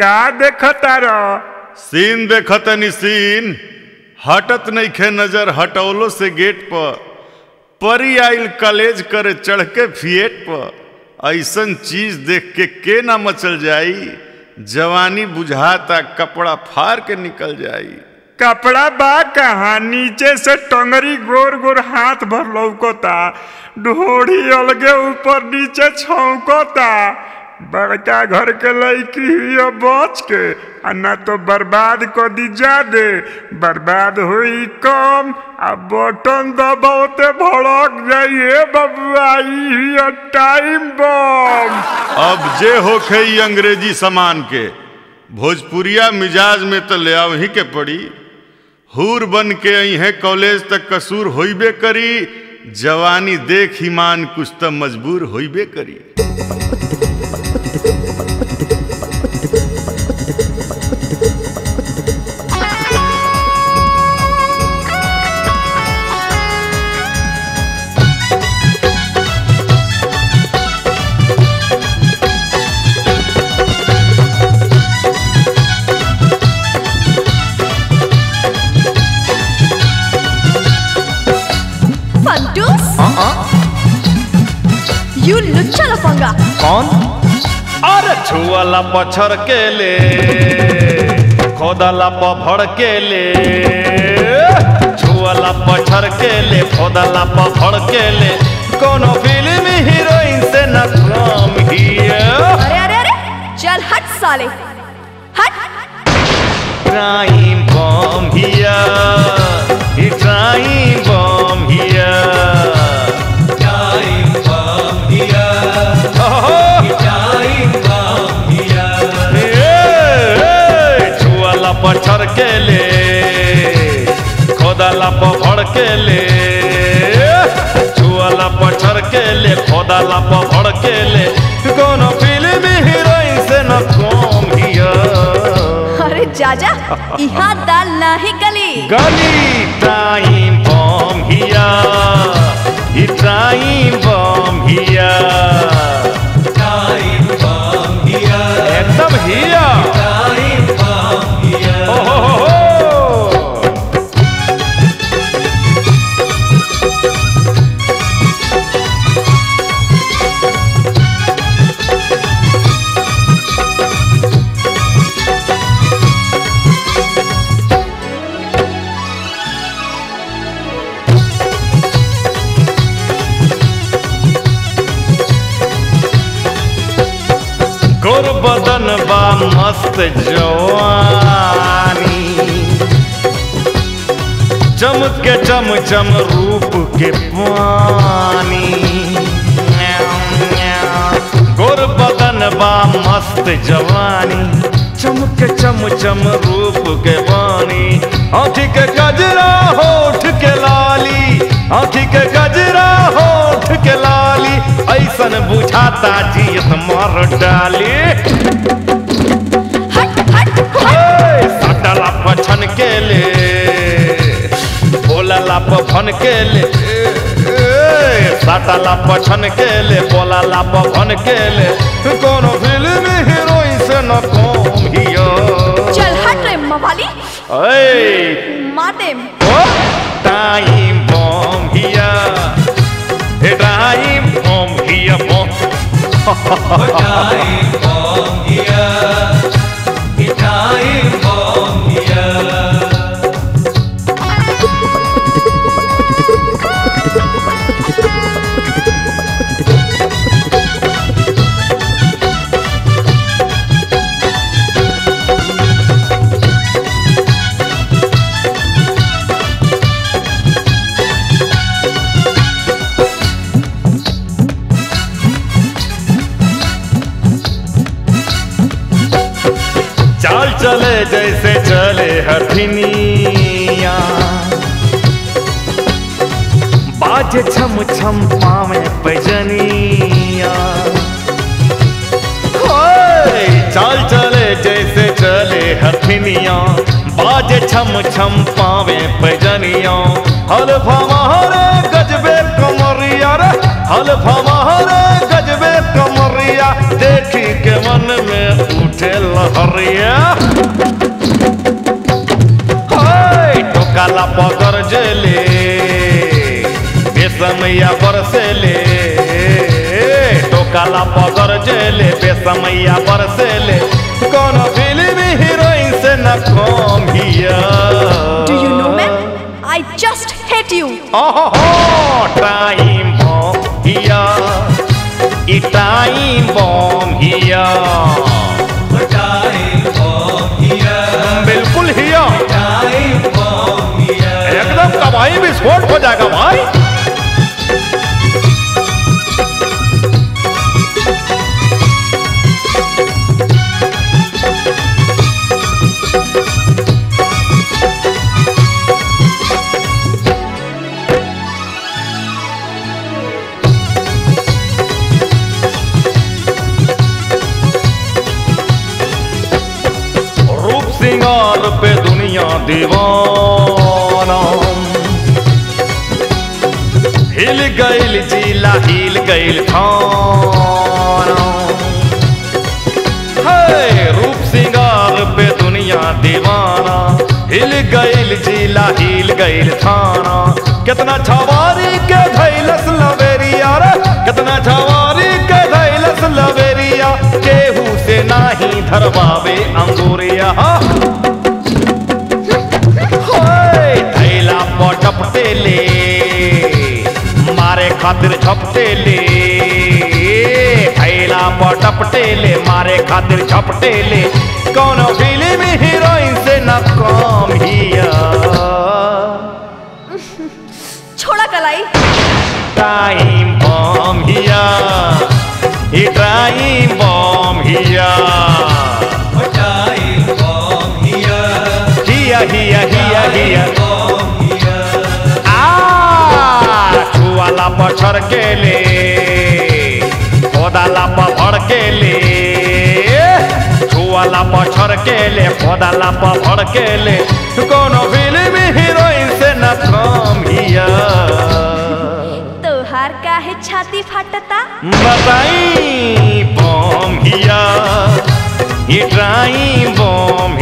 का देखतार सीन देखतनी सीन। हटत नइखे नज़र हटौलो से गेट पर। परी आइल कलेज करे चढ़ के फिएट पर। ऐसन चीज़ देख के के ना मचल जाई। जवानी बुझाता कपड़ा फाड़ के निकल जाई। कपड़ा बा कहाँ? नीचे से टंगरी गोर गोर हाथ भर लौकता। ढोड़ी अलगे ऊपर नीचे छौकता। बड़का घर के लड़की हुई बच के आ ना तो बर्बाद कर दी जादे बर्बाद हुई कम आ बटन दबाते भड़क जाइए बबुआ ई हुई टाइम बम अब जे ई अंग्रेज़ी सामान के, भोजपुरिया मिजाज में तो ले ही के पड़ी। हूर बन के अहे कॉलेज तक कसूर होइबे करी जवानी देख ही मान कुछ तो मजबूर होइबे करी लुच्चा लफंगा कौन? अरे छुअला पछर के ले खोदला पफड़ के ले छुअला पछर के ले खोदला पफड़ के ले कोनो फ़िल्म हीरोइन से न कम हिया अरे अरे अरे चल हट साले। हट। Trying खोदला पफड़ के ले। छुअला पछर के ले खोदला पफड़ के ले। कोनो फ़िल्म हीरोइन से न कम हिया। अरे जाजा यहाँ दाल नाही गली गली टाइम बम हिया ई टाइम बम हिया। बदन बा मस्त जवानी। चमके चम चम रूप के पानी। गोर बदन बा मस्त जवानी। चमके चम चम रूप के पानी। आँखी के गजरा होठ के लाली। आँखी के गजरा होठ के लाली। ऐसन बुझाता जियत मार डाली। सटला पछन के ले बोलला पफन के ले सटला पछन के ले बोलला पफन के ले कोनो फ़िल्म हीरोइन से न कम हियो। चल हट रे मवाली। ए दे। ओ टाइम बम हिया। ए टाइम ही हिया बम चाल, जैसे चले हथिनिया बाजे छम छम पावे पैजनिया। चाल चले, जैसे चले हथिनिया बाजे छम छम पावे पैजनिया। हल्फा मारे गजबे कमरिया रे। हल्फा मारे गजबे कमरिया देखी के मन में उठे लहरिया हिया हाय टोकाला पकर जेले बेसमैया बरसेले टोकाला पकर जेले बेसमैया बरसेले कोनो फ़िल्म हीरोइन से न कम हिया Do you know, ma'am? I just hate you. Oh, time bomb here. It time bomb विस्फोट हो जाएगा भाई। रूप सिंगार पे दुनिया दीवाना। गइल जिला हिल गइल है रूप सिंगार पे दुनिया दीवाना हिल गइल जिला हिल गइल थाना। कितना छवारी के धैलस लवेरिया रे कितना छवारी के धैलस लवेरिया केहू से नाही धरवावे अंगूरिया। होय, थैला पटपटे ले खातिर छपटे ले। थैला टपटे ले मारे खातिर छपटे ले। कौन फ़िल्म हीरोइन से न कम हिया छोड़ा कलाई। टाइम बम हिया ई टाइम छुआला पछड़ के ले खोदाला पफड़ के ले। छुआला पछड़ के ले खोदाला पफड़ के ले। कोनो फ़िल्म हीरोइन से न कम हिया। तोहार काहे छाती फाटता? बताई बम हिया ये ट्राई बम